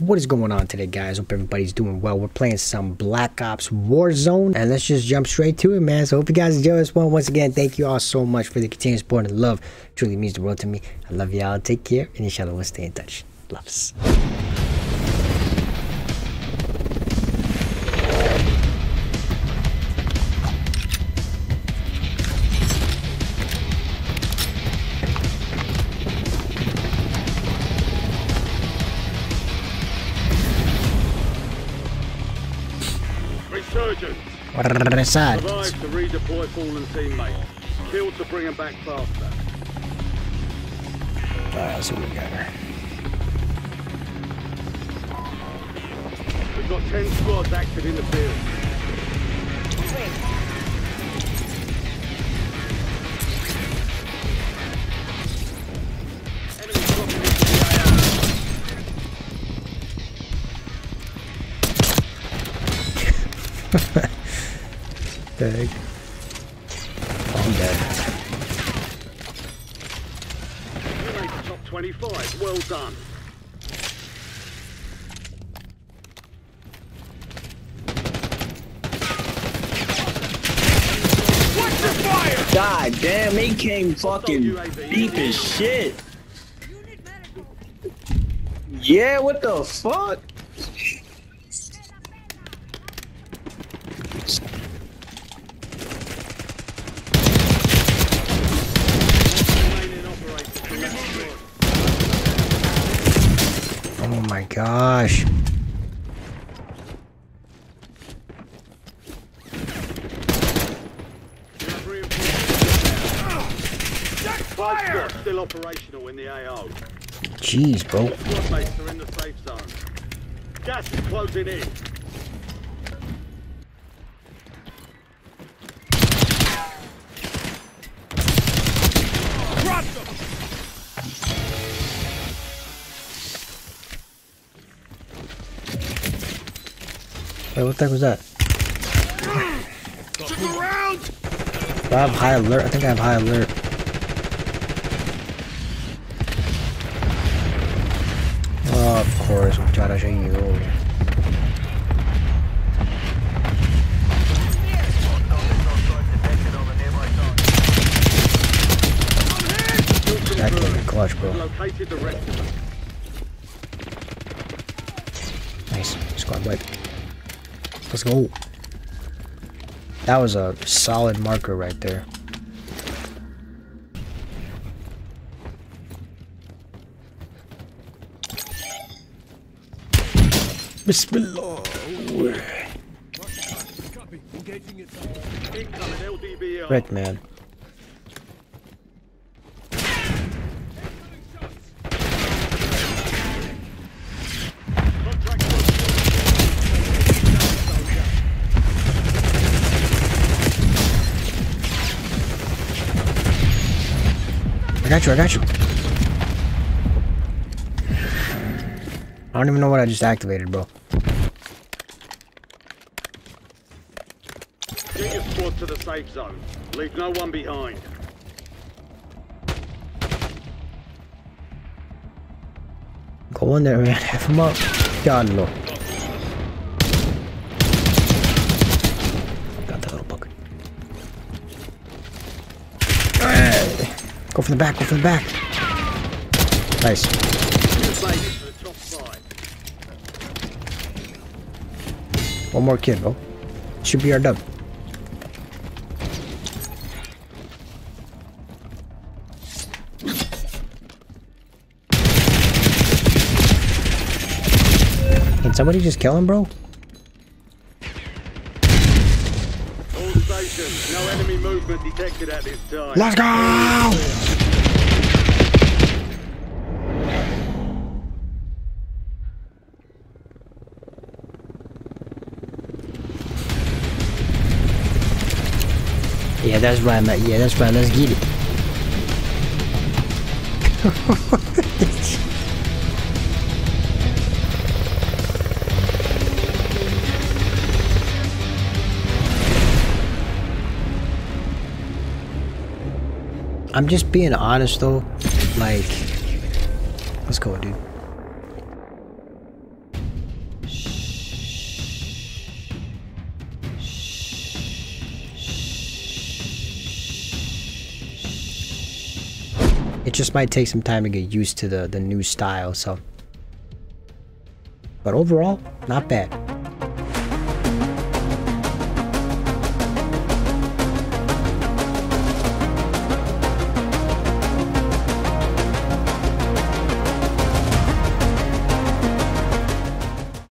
What is going on today, guys? Hope everybody's doing well. We're playing some Black Ops Warzone, and let's just jump straight to it, man. So, hope you guys enjoy this one. Once again, thank you all so much for the continued support and love. It truly means the world to me. I love y'all. Take care, and inshallah, we'll stay in touch. Loves. Resurgence. Resurgence. Survive to redeploy fallen teammates. Kill to bring them back faster. Alright, let's see what we got here. We've got 10 squads active in the field. Enemy Big. I'm dead. Top 25. Well done. God damn, he came fucking deep as shit. Yeah, what the fuck? Remaining operators to left squad. Oh my gosh. You have reinforcements now. Five squads still operational in the AO. Jeez, bro. Squad mates are in the safe zone. Gas is closing in. Wait, what the heck was that? Do I have high alert? I think I have high alert. Oh, of course, try to show you. That came in clutch, bro. Nice. Squad wipe. Let's go. That was a solid marker right there. Bismillah. Red man. Got you, I got you. I don't even know what I just activated, bro. Get your squad to the safe zone. Leave no one behind. Go in there, man. Have him up. God, no. Go for the back, go for the back. Nice. One more kid, bro. Should be our dub. Can somebody just kill him, bro? All stations. No enemy movement detected at this time. Let's go! Yeah, that's right, man. Yeah, that's right. Let's get it. I'm just being honest though. Like, let's go, dude. It just might take some time to get used to the, the new style, so. But overall, not bad.